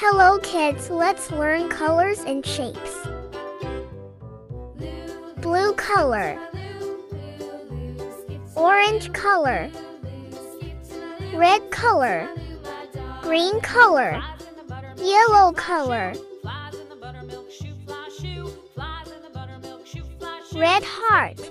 Hello kids, let's learn colors and shapes. Blue color. Orange color. Red color. Green color. Yellow color. Red heart.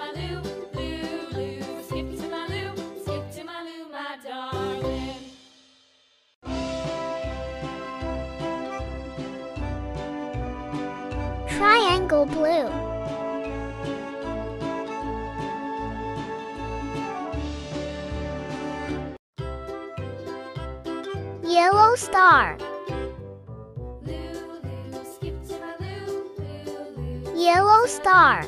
Angle Blue. Yellow Star. Yellow Star.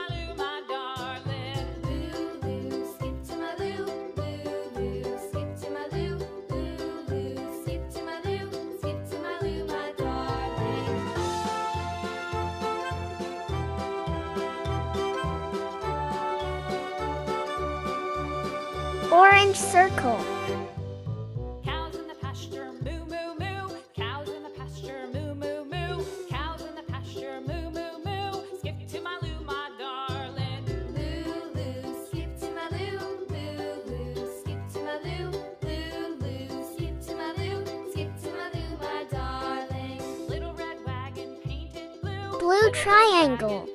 orange circle. Cows in the pasture, moo, moo, moo. Cows in the pasture, moo, moo, moo. Cows in the pasture, moo, moo, moo. Skip to my loo, my darling. Loo, loo, skip to my loo. Loo, loo, skip to my loo. Loo, loo, skip to my loo. Skip to my loo, my darling. Little red wagon painted blue. Blue triangle.